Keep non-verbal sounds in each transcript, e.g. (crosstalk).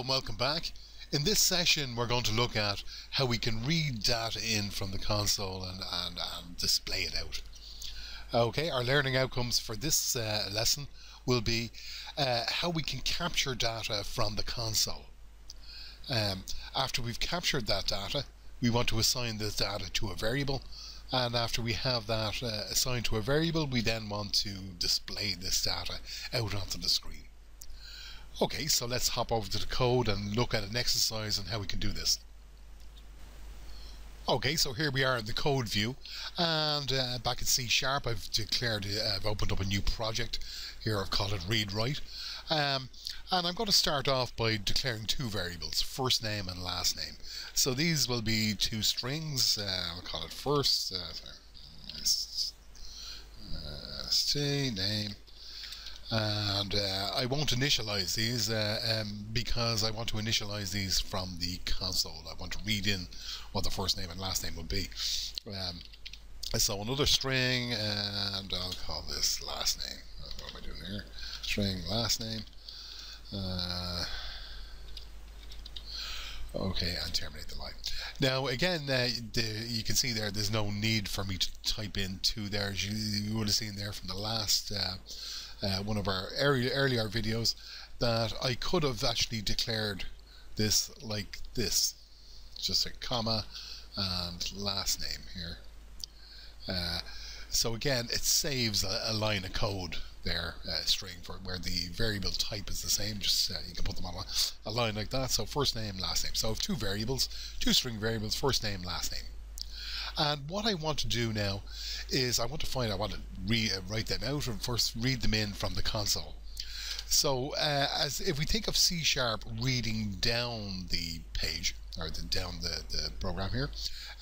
And welcome back. In this session we're going to look at how we can read data in from the console and, and, and display it out. Okay, our learning outcomes for this uh, lesson will be uh, how we can capture data from the console. Um, after we've captured that data, we want to assign this data to a variable and after we have that uh, assigned to a variable, we then want to display this data out onto the screen. Okay, so let's hop over to the code and look at an exercise on how we can do this. Okay, so here we are in the code view, and uh, back in C Sharp, I've declared, uh, I've opened up a new project. Here I've called it read write, um, and I'm going to start off by declaring two variables, first name and last name. So these will be two strings. Uh, I'll call it first, uh, st name, and uh, I won't initialize these uh, um, because I want to initialize these from the console. I want to read in what the first name and last name would be. Um, so another string, and I'll call this last name. What am I doing here? String last name. Uh, okay, and terminate the line. Now, again, uh, the, you can see there, there's no need for me to type in two there. As you, you would have seen there from the last uh, uh, one of our earlier, earlier videos that I could have actually declared this like this. Just a comma and last name here. Uh, so again it saves a, a, line of code there uh, string for where the variable type is the same. Just uh, you can put them on a, a, line like that. So first name last name. So two variables two string variables first name last name and what I want to do now is I want to find, I want to re uh, write them out and first read them in from the console. So uh, as if we think of C Sharp reading down the page, or the, down the, the program here,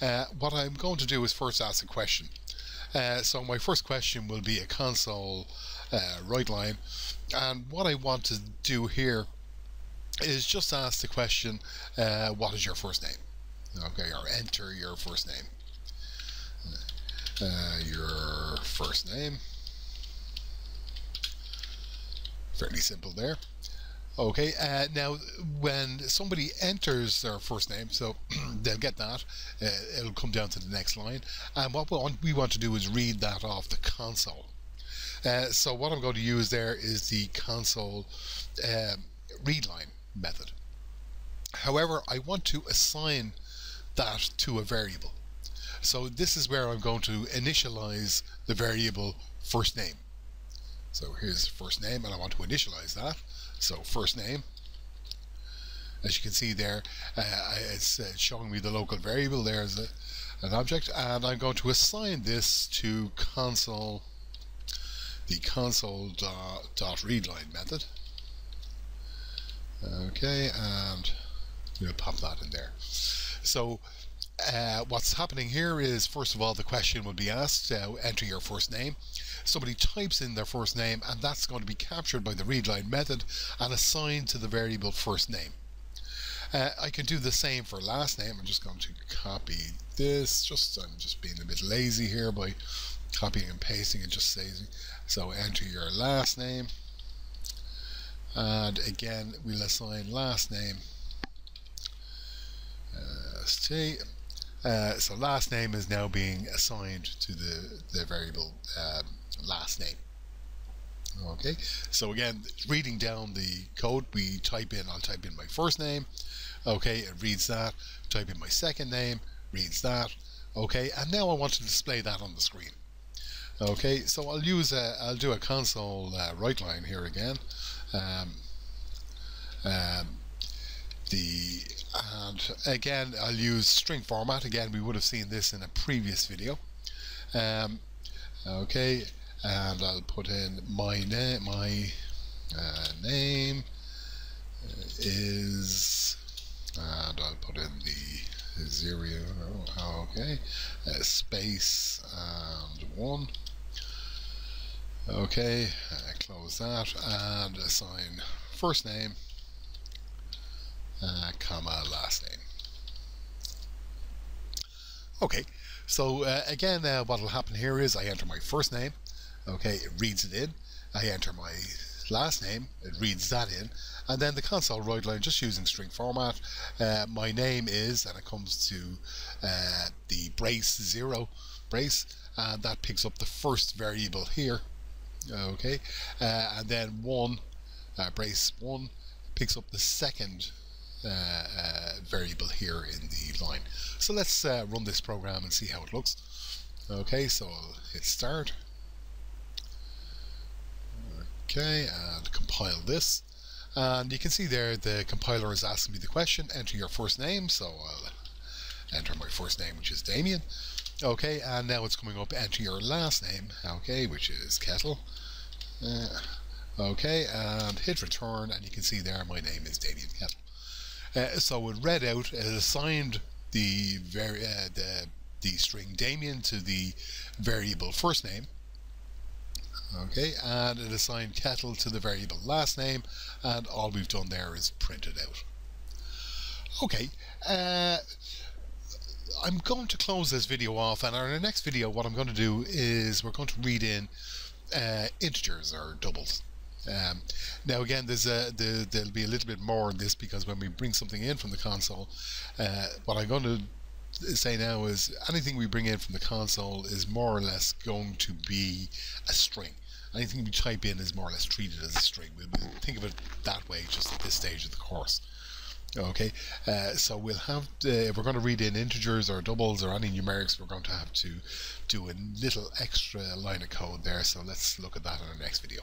uh, what I'm going to do is first ask a question. Uh, so my first question will be a console uh, write line, and what I want to do here is just ask the question, uh, what is your first name? Okay, or enter your first name uh, your first name. Fairly simple there. Okay, uh, now when somebody enters their first name, so (clears throat) they'll get that, uh, it'll come down to the next line, and what we want, we want to do is read that off the console. Uh, so what I'm going to use there is the console um, read line method. However, I want to assign that to a variable. So this is where I'm going to initialize the variable first name. So here's first name and I want to initialize that. So first name. As you can see there, uh, it's uh, showing me the local variable. There's a, an object and I'm going to assign this to console, the console dot, dot readline method. Okay, and we'll pop that in there. So uh, what's happening here is, first of all, the question will be asked, uh, enter your first name. Somebody types in their first name, and that's going to be captured by the readline method and assigned to the variable first name. Uh, I can do the same for last name. I'm just going to copy this. Just I'm just being a bit lazy here by copying and pasting and just saying. So enter your last name, and again we'll assign last name uh, uh, so last name is now being assigned to the, the variable um, last name. Okay, so again, reading down the code, we type in, I'll type in my first name. Okay, it reads that. Type in my second name, reads that. Okay, and now I want to display that on the screen. Okay, so I'll use a, I'll do a console uh, write line here again. Um, um, the and again I'll use string format. Again we would have seen this in a previous video. Um, okay and I'll put in my name my uh, name is and I'll put in the zero okay uh, space and one. Okay uh, close that and assign first name uh, comma last name. Okay, so uh, again, uh, what will happen here is I enter my first name. Okay, it reads it in. I enter my last name, it reads that in, and then the console write line just using string format. Uh, my name is, and it comes to uh, the brace zero brace, and that picks up the first variable here. Okay, uh, and then one uh, brace one picks up the second Uh, uh, variable here in the line. So let's uh, run this program and see how it looks. Okay, so I'll hit start. Okay, and compile this. And you can see there the compiler is asking me the question, enter your first name, so I'll enter my first name, which is Damien. Okay, and now it's coming up, enter your last name, okay, which is Kettle. Uh, okay, and hit return, and you can see there my name is Damien Kettle. Uh, so it read out, it assigned the, uh, the, the string Damien to the variable first name, okay and it assigned kettle to the variable last name and all we've done there is print it out. Okay uh, I'm going to close this video off and in our next video what I'm going to do is we're going to read in uh, integers or doubles um, now again there's a, there, there'll be a little bit more on this because when we bring something in from the console uh, what I'm going to say now is anything we bring in from the console is more or less going to be a string anything we type in is more or less treated as a string. We, we think of it that way just at this stage of the course. Okay, uh, so we'll have, to, if we're going to read in integers or doubles or any numerics, we're going to have to do a little extra line of code there. So let's look at that in our next video.